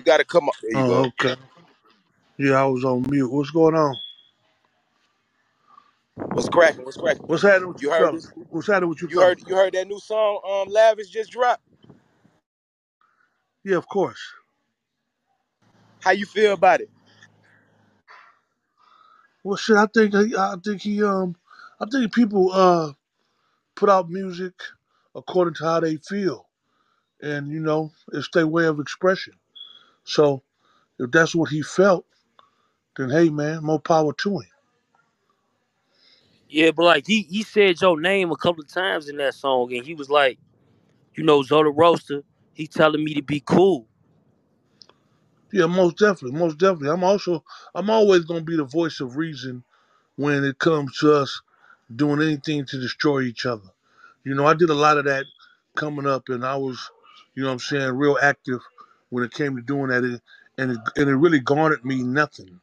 You got to come up. There you Oh, go. okay. Yeah, I was on mute. What's going on? What's cracking? What's cracking? What's happening with you, heard this? What's happening with you, You heard you heard that new song um Lavish just dropped? Yeah, of course. How you feel about it? Well, shit, I think I think he um I think people uh put out music according to how they feel, and you know it's their way of expression. So if that's what he felt, then hey, man, more power to him. Yeah, but like he he said your name a couple of times in that song, and he was like, you know, Zoe the Roasta, he telling me to be cool. Yeah, most definitely, most definitely. I'm also I'm always gonna be the voice of reason when it comes to us doing anything to destroy each other. You know, I did a lot of that coming up, and I was, you know, what I'm saying, real active when it came to doing that, and and it, and it really garnered me nothing.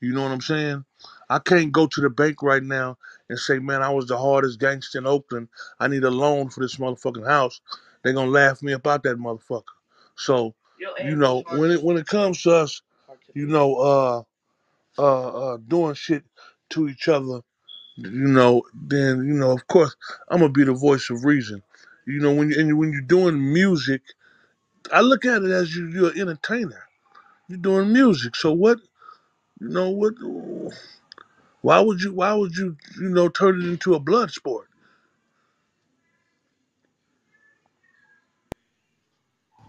You know what I'm saying? I can't go to the bank right now and say, man, I was the hardest gangster in Oakland. I need a loan for this motherfucking house. They're gonna laugh me about that motherfucker. So, you know, when it when it comes to us, you know, uh uh uh doing shit to each other, you know, then you know, of course, I'm gonna be the voice of reason. You know, when you and when you're doing music, I look at it as you you're an entertainer. You're doing music. So what you know what why would you why would you you know turn it into a blood sport?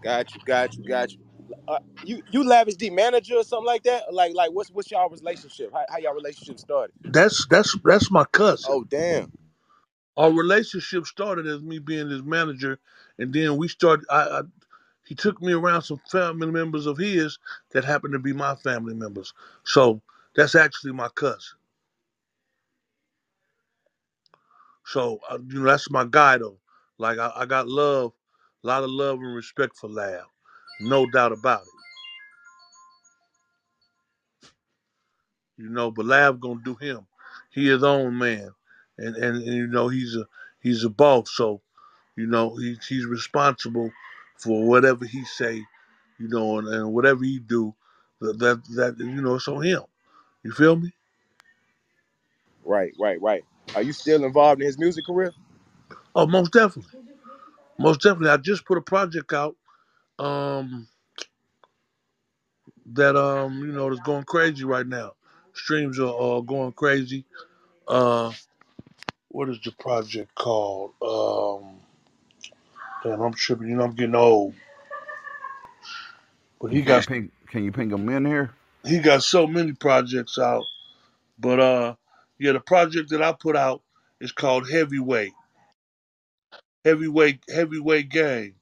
Got you, got you, got you. Uh, you you Lavish D manager or something like that? Like like what's what's y'all relationship? How, how y'all relationship started? That's that's that's my cousin. Oh damn. Our relationship started as me being his manager, and then we started. I, I he took me around some family members of his that happened to be my family members. So that's actually my cousin. So uh, you know that's my guy though. Like I, I got love, a lot of love and respect for Lab, no doubt about it. You know, but Lab gonna do him. He his own man, and and, and you know he's a he's a boss. So you know he, he's responsible for whatever he say, you know, and, and whatever he do. That, that that you know it's on him. You feel me? Right, right, right. Are you still involved in his music career? Oh, most definitely, most definitely. I just put a project out. Um, that um you know is going crazy right now. Streams are uh, going crazy. Uh, what is the project called? Um, damn, I'm tripping. You know, I'm getting old. But he got ping. Can you ping him in here? he got so many projects out. But uh, yeah, the project that I put out is called Heavyweight. Heavyweight Heavyweight Gang.